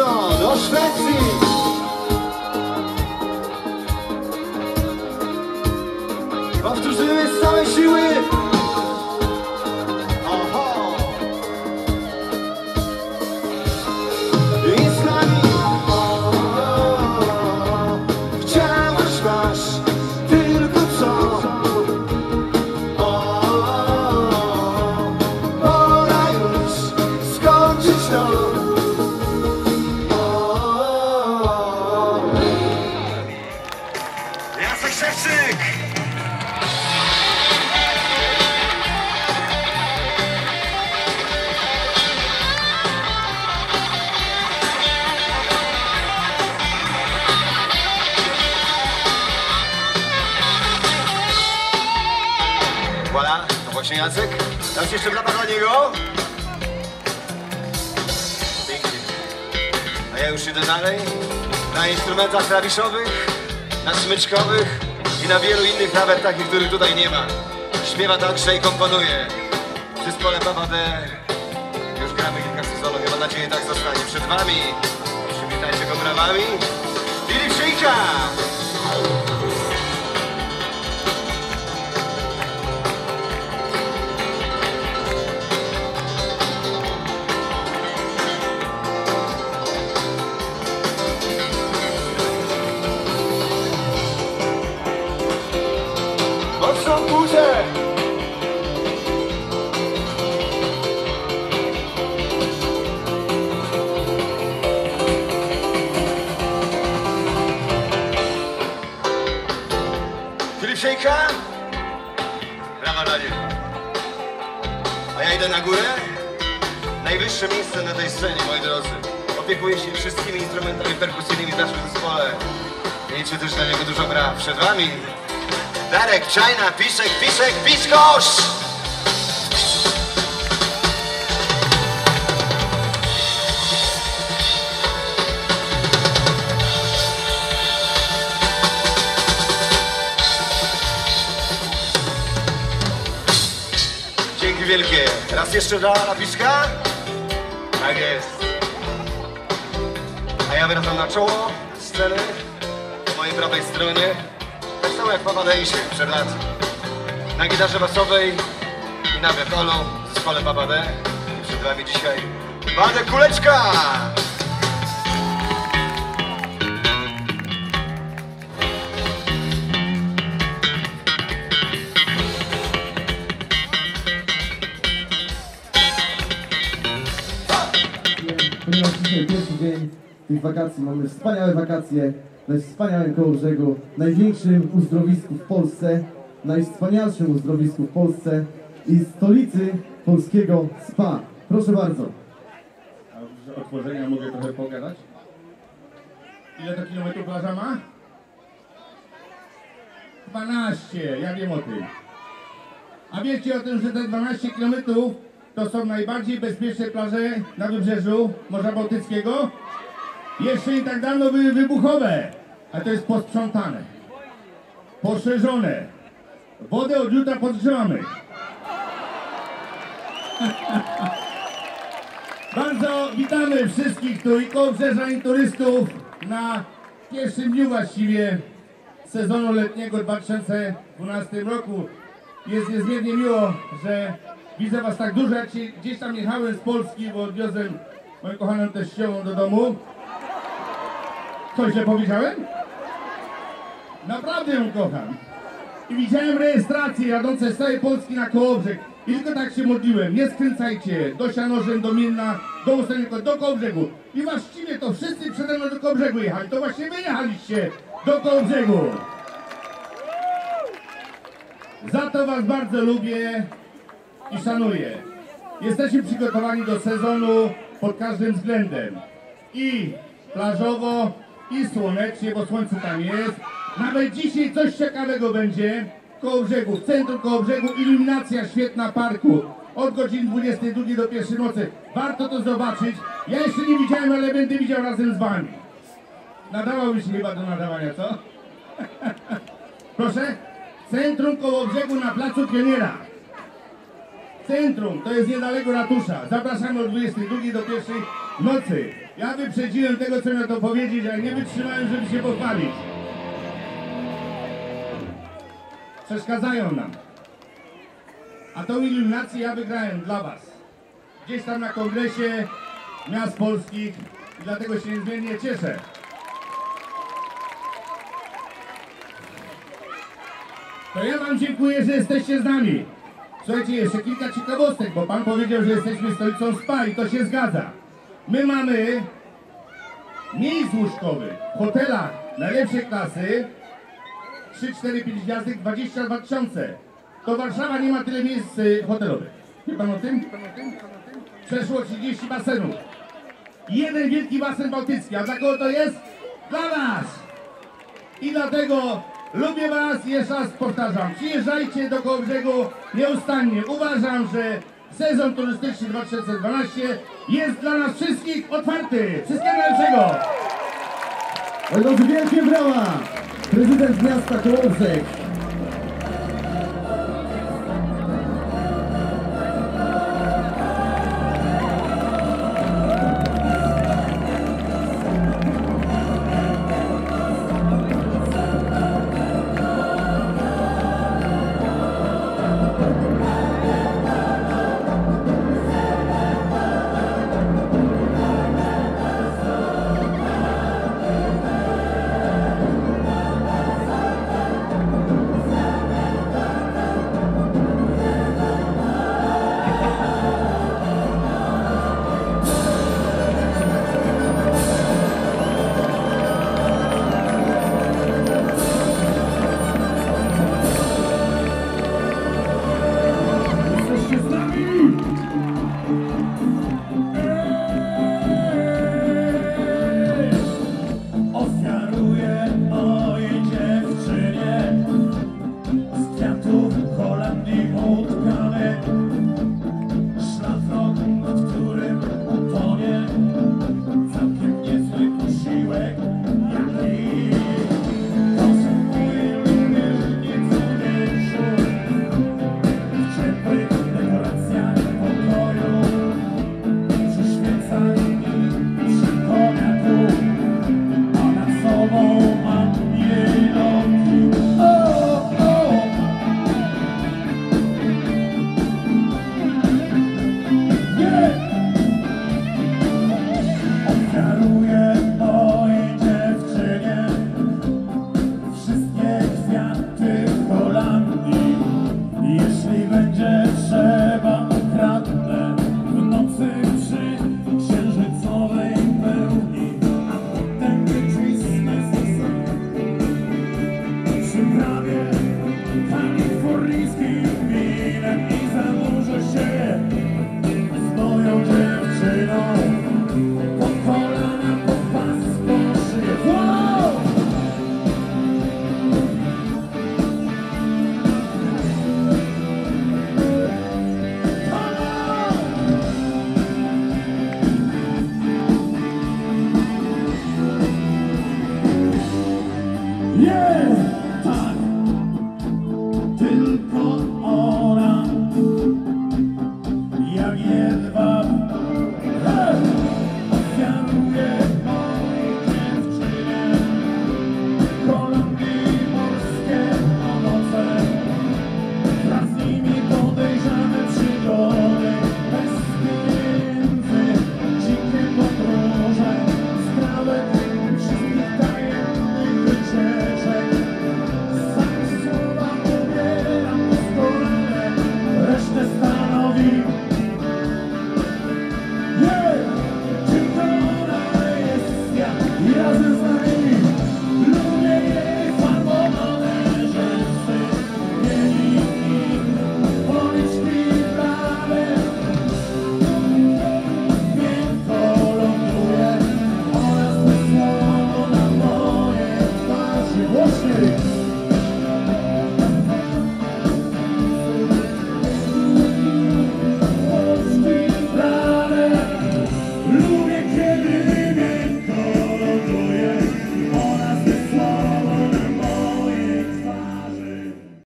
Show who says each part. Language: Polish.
Speaker 1: Mocno! Do Szwecji! Powtórzymy z całej siły! Jacek. Dam jeszcze blata dla niego. Pięknie. A ja już idę dalej. Na instrumentach klawiszowych, na smyczkowych i na wielu innych, nawet takich, których tutaj nie ma. Śpiewa także i komponuje. W zespole Baba D. Już gramy kilka sezonów mam nadzieję tak zostanie. Przed wami przywitajcie go brawami. Filip Szyjka! Siejka? Brawa dla. A ja idę na górę. Najwyższe miejsce na tej scenie, moi drodzy. Opiekuję się wszystkimi instrumentami perkusyjnymi w naszym zespole. Miejcie też dla niego dużo braw. Przed wami Darek, Czajna, Piszek, Piszek, Piszkosz! Raz jeszcze dla Piszka? Tak jest. A ja wracam na czoło sceny po mojej prawej stronie. Tak samo jak Papa Dejsie przed lat. Na gitarze basowej i na wiatolu w zespole Papa D. I przed wami dzisiaj Waldek Kuleczka!
Speaker 2: Dzisiaj pierwszy dzień tych wakacji, mamy wspaniałe wakacje na wspaniałym koło brzegu, największym uzdrowisku w Polsce, najwspanialszym uzdrowisku w Polsce i stolicy polskiego spa. Proszę bardzo.
Speaker 3: A otworzenia mogę trochę pogadać? Ile to kilometrów plaża ma? 12, ja wiem o tym. A wiecie o tym, że te 12 kilometrów to są najbardziej bezpieczne plaże na wybrzeżu Morza Bałtyckiego? Jeszcze nie tak dawno były wybuchowe, a to jest posprzątane, poszerzone. Wodę od jutra podgrzewamy. Bardzo witamy wszystkich tu i kołbrzeża i turystów na pierwszym dniu właściwie sezonu letniego w 2012 roku. Jest niezmiernie miło, że widzę Was tak dużo, jak się gdzieś tam jechałem z Polski, bo odwiozłem moją kochaną teściową do domu. Coś źle powiedziałem? Naprawdę ją kocham. I widziałem rejestracje jadące z całej Polski na Kołobrzeg. I tylko tak się modliłem, nie skręcajcie do Sianożem, do Milna, do Ustanego, do Kołobrzegu. I właściwie to wszyscy przede mną do Kołobrzegu jechali. To właśnie wy jechaliście do Kołobrzegu. Za to was bardzo lubię i szanuję. Jesteśmy przygotowani do sezonu pod każdym względem. I plażowo, i słonecznie, bo słońce tam jest. Nawet dzisiaj coś ciekawego będzie koło brzegu, w centrum koło brzegu, iluminacja świetna parku. Od godziny 22 do pierwszej nocy. Warto to zobaczyć. Ja jeszcze nie widziałem, ale będę widział razem z wami. Nadawałby się chyba do nadawania, co? Proszę? Centrum koło brzegu na placu Pioniera. Centrum, to jest niedaleko ratusza. Zapraszamy od 22 do pierwszej nocy. Ja wyprzedziłem tego, co miał to powiedzieć, ale nie wytrzymałem, żeby się pochwalić. Przeszkadzają nam. A tą iluminację ja wygrałem dla was. Gdzieś tam na kongresie miast polskich i dlatego się niezmiernie cieszę. To ja wam dziękuję, że jesteście z nami. Słuchajcie, jeszcze kilka ciekawostek, bo pan powiedział, że jesteśmy stolicą spa i to się zgadza. My mamy miejsc łóżkowych w hotelach najlepszej klasy 3, 4, 5 gwiazdek, 22 tysiące. To Warszawa nie ma tyle miejsc y, hotelowych. Wie pan o tym? Przeszło 30 basenów. Jeden wielki basen bałtycki. A dla kogo to jest? Dla was! I dlatego lubię Was jeszcze raz powtarzam, przyjeżdżajcie do Kołobrzegu nieustannie. Uważam, że sezon turystyczny 2012 jest dla nas wszystkich otwarty. Wszystkiego najlepszego!
Speaker 2: Wielkie brawa! Prezydent miasta Kołobrzeg,